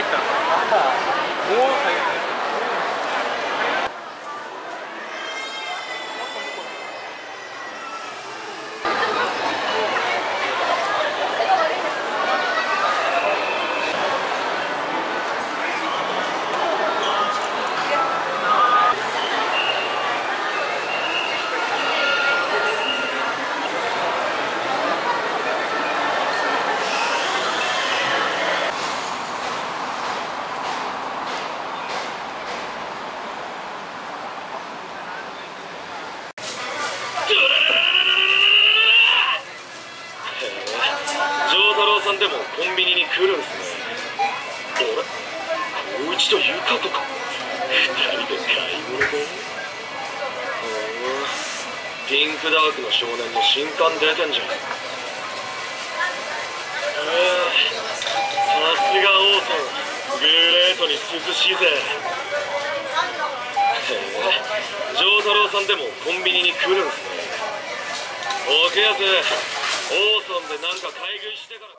入ったもう入った丈太郎さんでもコンビニに来るんすねあれ光一とゆか子か二人で買い物かほうピンクダークの少年の新刊出てんじゃんさすが王さんグレートに涼しいぜへえ丈太郎さんでもコンビニに来るんすねおけやつ王さんでなんか開軍してから。